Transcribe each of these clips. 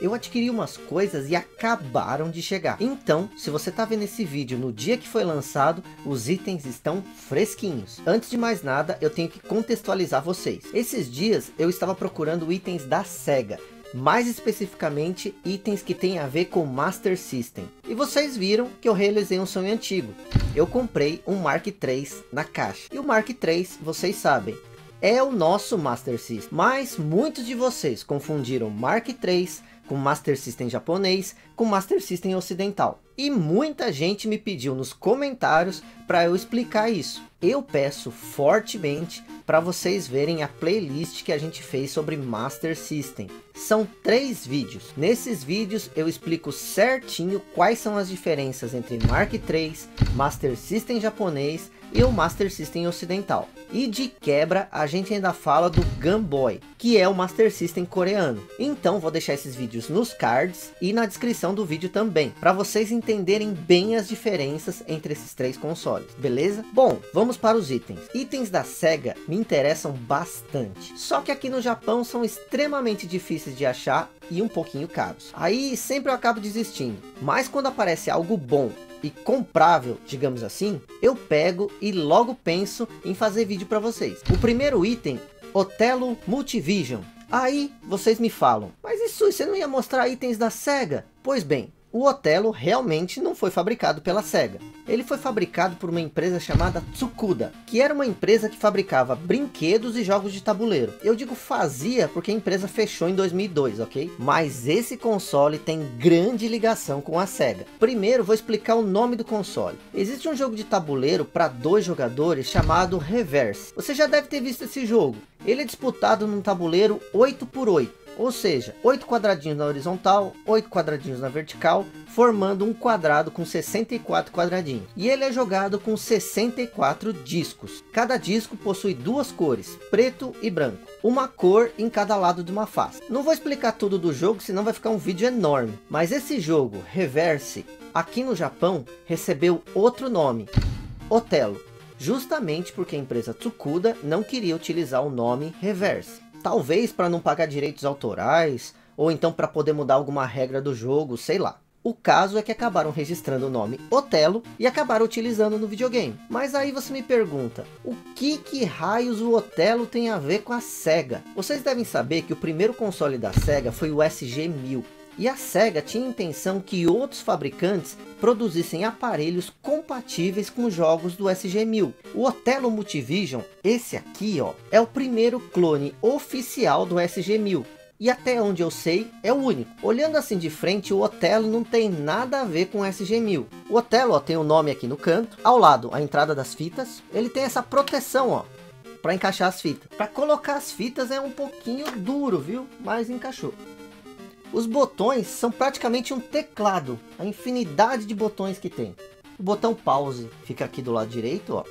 eu adquiri umas coisas e acabaram de chegar. Então, se você está vendo esse vídeo no dia que foi lançado, os itens estão fresquinhos. Antes de mais nada, eu tenho que contextualizar vocês. Esses dias eu estava procurando itens da SEGA mais especificamente itens que têm a ver com Master System. E vocês viram que eu realizei um sonho antigo. Eu comprei um Mark III na caixa. E o Mark III, vocês sabem, é o nosso Master System. Mas muitos de vocês confundiram Mark III com Master System japonês com Master System ocidental. E muita gente me pediu nos comentários para eu explicar isso. Eu peço fortemente para vocês verem a playlist que a gente fez sobre Master System. São três vídeos. Nesses vídeos eu explico certinho quais são as diferenças entre Mark III, Master System japonês e o Master System ocidental. E de quebra a gente ainda fala do Game Boy, que é o Master System coreano. Então vou deixar esses vídeos nos cards e na descrição do vídeo também, para vocês entenderem bem as diferenças entre esses três consoles, beleza? Bom, vamos para os itens. Itens da SEGA me interessam bastante, só que aqui no Japão são extremamente difíceis de achar e um pouquinho caros. Aí sempre eu acabo desistindo, mas quando aparece algo bom e comprável, digamos assim, eu pego e logo penso em fazer vídeo para vocês. O primeiro item, Otelo Multivision. Aí vocês me falam, mas isso você não ia mostrar itens da SEGA? Pois bem, o Otelo realmente não foi fabricado pela SEGA. Ele foi fabricado por uma empresa chamada Tsukuda, que era uma empresa que fabricava brinquedos e jogos de tabuleiro. Eu digo fazia porque a empresa fechou em 2002, ok? Mas esse console tem grande ligação com a SEGA. Primeiro vou explicar o nome do console. Existe um jogo de tabuleiro para dois jogadores chamado Reverse. Você já deve ter visto esse jogo. Ele é disputado num tabuleiro 8 por 8 ou seja, 8 quadradinhos na horizontal, 8 quadradinhos na vertical, formando um quadrado com 64 quadradinhos. E ele é jogado com 64 discos. Cada disco possui duas cores, preto e branco. Uma cor em cada lado de uma face. Não vou explicar tudo do jogo, senão vai ficar um vídeo enorme. Mas esse jogo, Reverse, aqui no Japão, recebeu outro nome. Otelo. Justamente porque a empresa Tsukuda não queria utilizar o nome Reverse. Talvez para não pagar direitos autorais, ou então para poder mudar alguma regra do jogo, sei lá. O caso é que acabaram registrando o nome Otelo e acabaram utilizando no videogame. Mas aí você me pergunta, o que que raios o Otelo tem a ver com a SEGA? Vocês devem saber que o primeiro console da SEGA foi o SG-1000. E a SEGA tinha intenção que outros fabricantes produzissem aparelhos compatíveis com jogos do SG-1000. O Otelo Multivision, esse aqui ó, é o primeiro clone oficial do SG-1000. E até onde eu sei, é o único. Olhando assim de frente, o Otelo não tem nada a ver com o SG-1000. O Otelo ó, tem o um nome aqui no canto. Ao lado, a entrada das fitas. Ele tem essa proteção, ó, para encaixar as fitas. Para colocar as fitas é um pouquinho duro, viu? Mas encaixou. Os botões são praticamente um teclado, a infinidade de botões que tem. O botão pause fica aqui do lado direito, ó,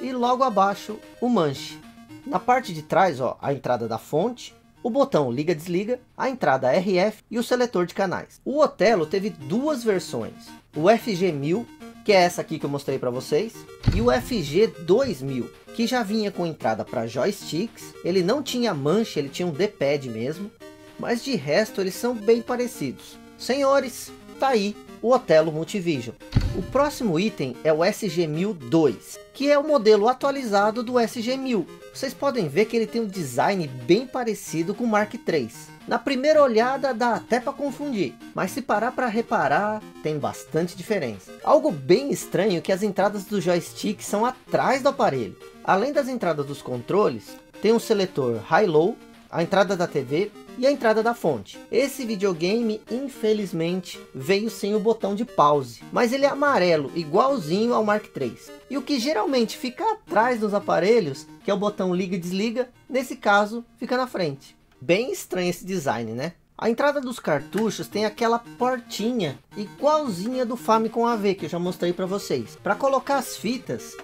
e logo abaixo o manche. Na parte de trás, ó, a entrada da fonte, o botão liga-desliga, a entrada RF e o seletor de canais. O Otelo teve duas versões, o FG1000, que é essa aqui que eu mostrei para vocês, e o FG2000, que já vinha com entrada para joysticks, ele não tinha manche, ele tinha um D-pad mesmo, mas de resto eles são bem parecidos. Senhores, tá aí o Otelo Multivision. O próximo item é o SG-1002, que é o modelo atualizado do SG-1000. Vocês podem ver que ele tem um design bem parecido com o Mark III. Na primeira olhada dá até para confundir, mas se parar para reparar, tem bastante diferença. Algo bem estranho é que as entradas do joystick são atrás do aparelho. Além das entradas dos controles, tem um seletor high-low, a entrada da TV e a entrada da fonte. Esse videogame, infelizmente, veio sem o botão de pause, mas ele é amarelo, igualzinho ao Mark III. E o que geralmente fica atrás dos aparelhos, que é o botão liga e desliga, nesse caso, fica na frente. Bem estranho esse design, né? A entrada dos cartuchos tem aquela portinha igualzinha do Famicom AV que eu já mostrei para vocês. Para colocar as fitas,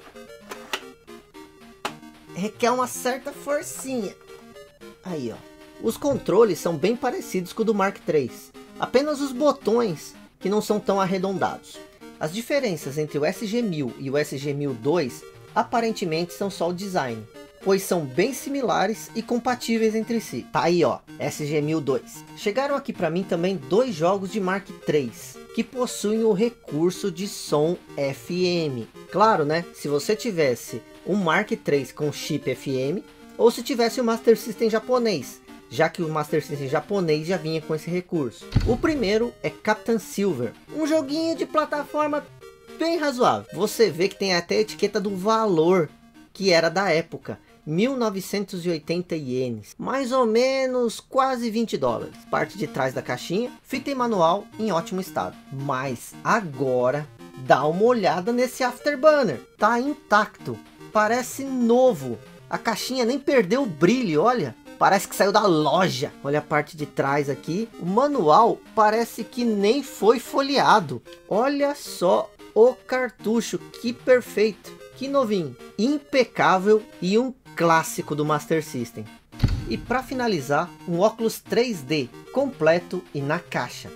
requer uma certa forcinha. Aí, ó. Os controles são bem parecidos com o do Mark III, apenas os botões que não são tão arredondados. As diferenças entre o SG-1000 e o SG-1002 aparentemente são só o design. pois são bem similares e compatíveis entre si. Tá aí ó, SG-1002. Chegaram aqui para mim também dois jogos de Mark III, que possuem o recurso de som FM. Claro né, se você tivesse um Mark III com chip FM, ou se tivesse o Master System japonês, já que o Master System japonês já vinha com esse recurso. O primeiro é Captain Silver, um joguinho de plataforma bem razoável. Você vê que tem até a etiqueta do valor, que era da época. 1980 ienes, mais ou menos quase 20 dólares. Parte de trás da caixinha, fita e manual em ótimo estado. Mas agora, dá uma olhada nesse Afterburner, tá intacto, parece novo. A caixinha nem perdeu o brilho, olha. Parece que saiu da loja. Olha a parte de trás aqui. O manual parece que nem foi folheado. Olha só o cartucho, que perfeito, que novinho, impecável e um clássico do Master System. E para finalizar, um óculos 3D completo e na caixa.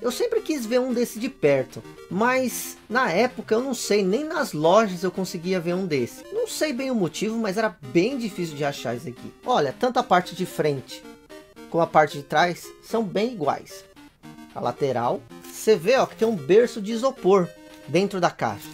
Eu sempre quis ver um desse de perto, mas na época eu não sei, nem nas lojas eu conseguia ver um desse. Não sei bem o motivo, mas era bem difícil de achar isso aqui. Olha, tanto a parte de frente como a parte de trás são bem iguais. A lateral, você vê ó, que tem um berço de isopor dentro da caixa.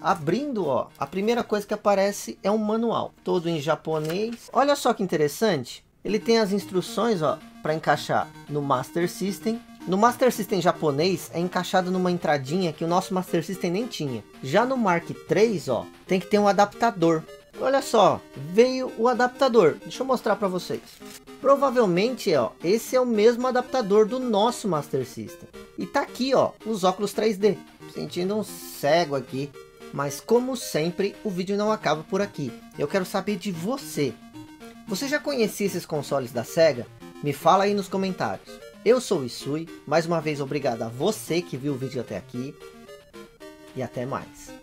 Abrindo, ó, a primeira coisa que aparece é um manual, todo em japonês. Olha só que interessante, ele tem as instruções, ó, para encaixar no Master System. No Master System japonês é encaixado numa entradinha que o nosso Master System nem tinha. Já no Mark III, ó, tem que ter um adaptador. Olha só, veio o adaptador. Deixa eu mostrar para vocês. Provavelmente, ó, esse é o mesmo adaptador do nosso Master System. E tá aqui, ó, os óculos 3D sentindo um cego aqui. Mas como sempre, o vídeo não acaba por aqui. Eu quero saber de você. Você já conhecia esses consoles da SEGA? Me fala aí nos comentários. Eu sou o Isui, mais uma vez obrigado a você que viu o vídeo até aqui. E até mais.